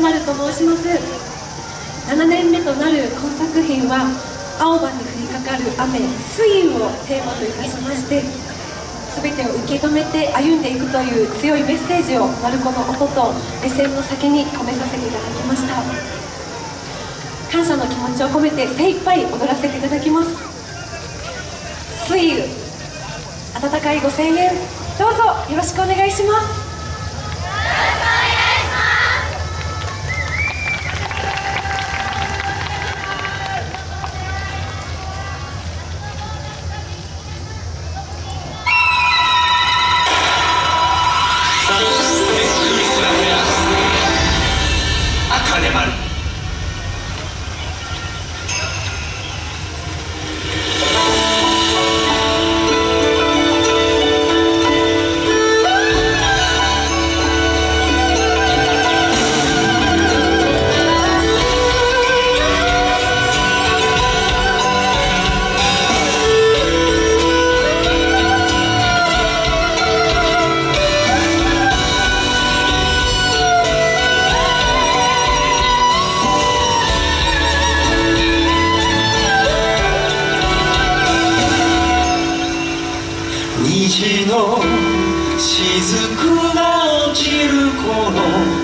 丸と申します。7年目となる今作品は青葉に降りかかる雨水雨をテーマといたしまして全てを受け止めて歩んでいくという強いメッセージを鳴子の音と目線の先に込めさせていただきました。感謝の気持ちを込めて精一杯踊らせていただきます。水雨温かいご声援どうぞよろしくお願いします。alemán. の雫が落ちる頃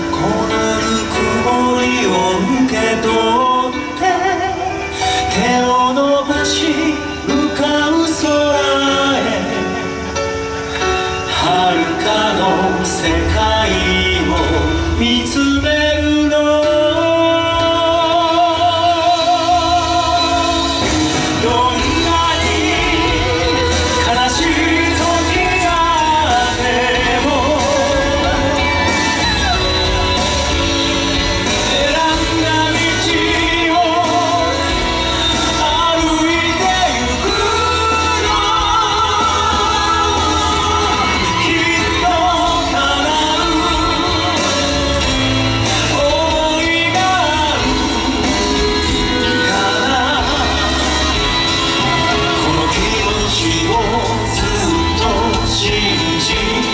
King Jesus.